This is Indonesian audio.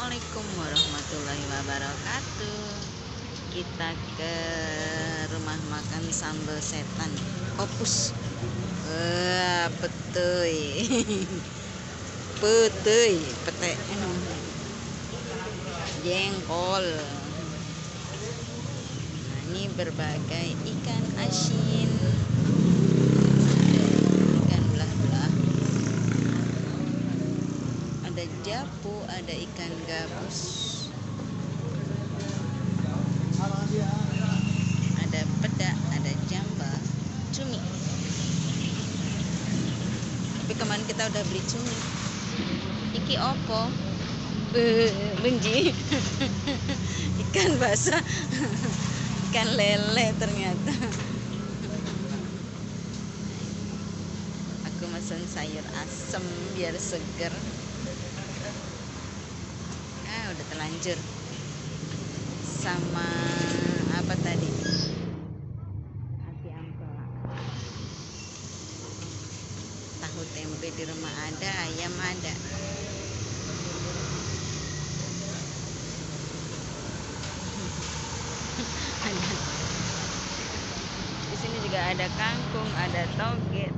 Assalamualaikum warahmatullahi wabarakatuh. Kita ke rumah makan sambal setan Opus Wah, petuy Petuy, pete Jengkol. Nah, ini berbagai ikan asin Ikan belah-belah japu, ada ikan gabus, ada peda, ada jambal, cumi. Tapi kemarin kita udah beli cumi. Iki opo? Be, benji. ikan basah. ikan lele ternyata. Aku mesen sayur asem biar seger terlanjur. Sama apa tadi? Hati ampela tahu tempe di rumah ada ayam ada ada. Di sini juga ada kangkung ada toge